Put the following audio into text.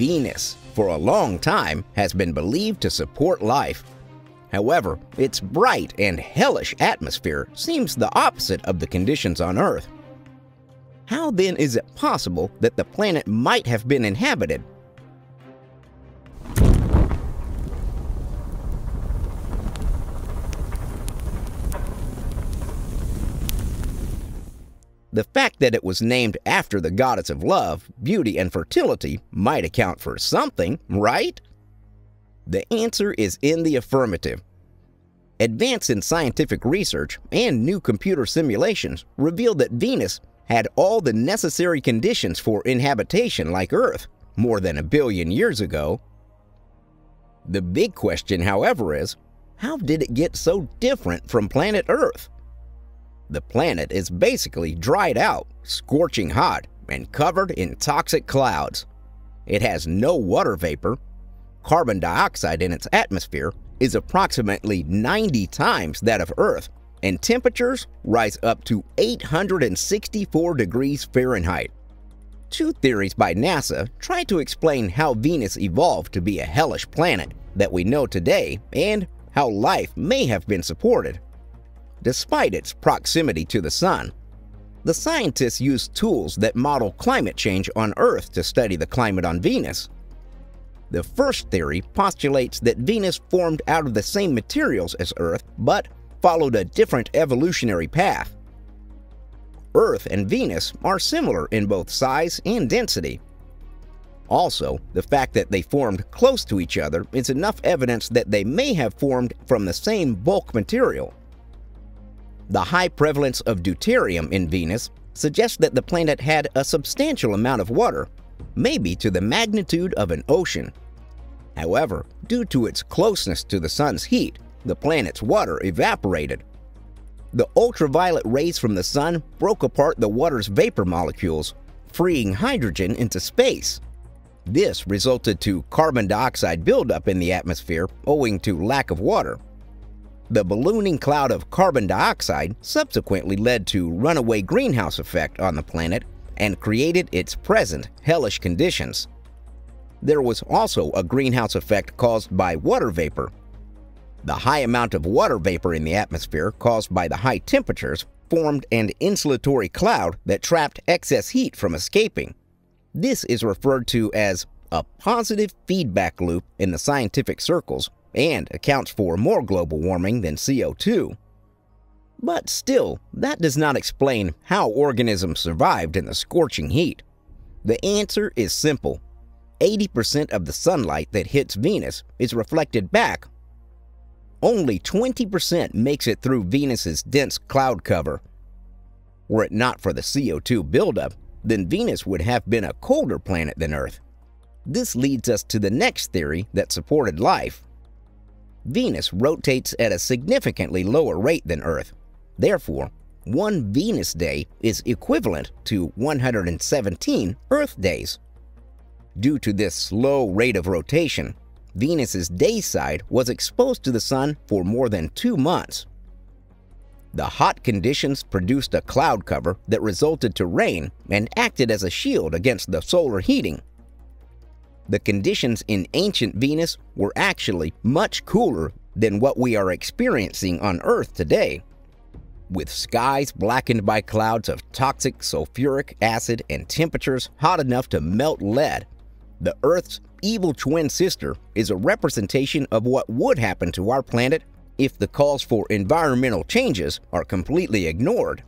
Venus, for a long time, has been believed to support life. However, its bright and hellish atmosphere seems the opposite of the conditions on Earth. How then is it possible that the planet might have been inhabited? The fact that it was named after the goddess of love, beauty, and fertility might account for something, right? The answer is in the affirmative. Advance in scientific research and new computer simulations revealed that Venus had all the necessary conditions for inhabitation like Earth more than a billion years ago. The big question, however, is how did it get so different from planet Earth? The planet is basically dried out, scorching hot, and covered in toxic clouds. It has no water vapor. Carbon dioxide in its atmosphere is approximately 90 times that of Earth, and temperatures rise up to 864 degrees Fahrenheit. Two theories by NASA try to explain how Venus evolved to be a hellish planet that we know today and how life may have been supported despite its proximity to the Sun. The scientists used tools that model climate change on Earth to study the climate on Venus. The first theory postulates that Venus formed out of the same materials as Earth, but followed a different evolutionary path. Earth and Venus are similar in both size and density. Also, the fact that they formed close to each other is enough evidence that they may have formed from the same bulk material. The high prevalence of deuterium in Venus suggests that the planet had a substantial amount of water, maybe to the magnitude of an ocean. However, due to its closeness to the sun's heat, the planet's water evaporated. The ultraviolet rays from the sun broke apart the water's vapor molecules, freeing hydrogen into space. This resulted to carbon dioxide buildup in the atmosphere owing to lack of water. The ballooning cloud of carbon dioxide subsequently led to runaway greenhouse effect on the planet and created its present hellish conditions. There was also a greenhouse effect caused by water vapor. The high amount of water vapor in the atmosphere caused by the high temperatures formed an insulatory cloud that trapped excess heat from escaping. This is referred to as a positive feedback loop in the scientific circles and accounts for more global warming than CO2. But still, that does not explain how organisms survived in the scorching heat. The answer is simple. 80% of the sunlight that hits Venus is reflected back. Only 20% makes it through Venus's dense cloud cover. Were it not for the CO2 buildup, then Venus would have been a colder planet than Earth. This leads us to the next theory that supported life Venus rotates at a significantly lower rate than Earth. Therefore, one Venus day is equivalent to 117 Earth days. Due to this slow rate of rotation, Venus's day side was exposed to the sun for more than two months. The hot conditions produced a cloud cover that resulted to rain and acted as a shield against the solar heating the conditions in ancient Venus were actually much cooler than what we are experiencing on Earth today. With skies blackened by clouds of toxic sulfuric acid and temperatures hot enough to melt lead, the Earth's evil twin sister is a representation of what would happen to our planet if the calls for environmental changes are completely ignored.